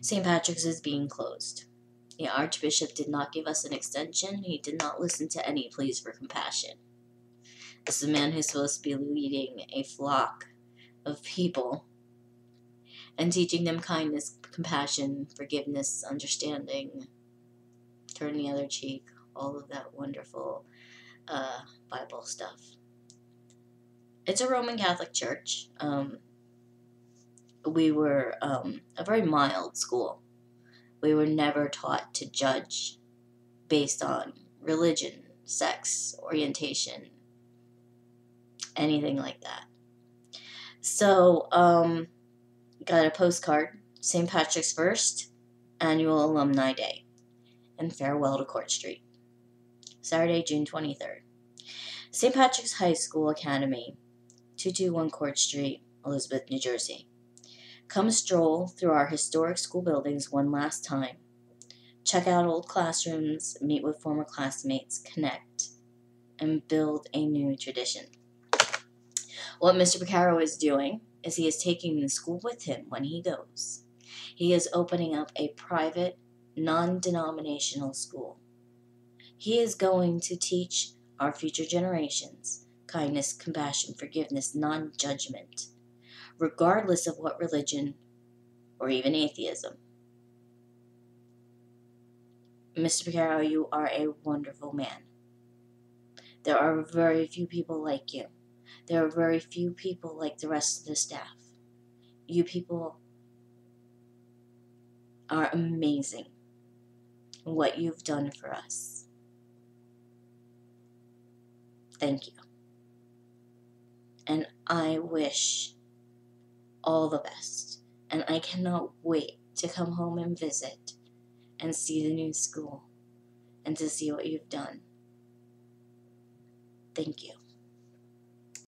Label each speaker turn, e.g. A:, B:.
A: St. Patrick's is being closed. The Archbishop did not give us an extension. He did not listen to any pleas for compassion. This is a man who's supposed to be leading a flock of people and teaching them kindness, compassion, forgiveness, understanding, turn the other cheek, all of that wonderful uh, Bible stuff. It's a Roman Catholic church. Um, we were um, a very mild school. We were never taught to judge based on religion, sex, orientation, anything like that. So, um, got a postcard, St. Patrick's First Annual Alumni Day, and farewell to Court Street. Saturday, June 23rd. St. Patrick's High School Academy, 221 Court Street, Elizabeth, New Jersey. Come stroll through our historic school buildings one last time. Check out old classrooms, meet with former classmates, connect, and build a new tradition. What Mr. Picaro is doing is he is taking the school with him when he goes. He is opening up a private, non denominational school. He is going to teach our future generations kindness, compassion, forgiveness, non judgment, regardless of what religion or even atheism. Mr. Picaro, you are a wonderful man. There are very few people like you. There are very few people like the rest of the staff. You people are amazing. What you've done for us. Thank you. And I wish all the best. And I cannot wait to come home and visit and see the new school and to see what you've done. Thank you.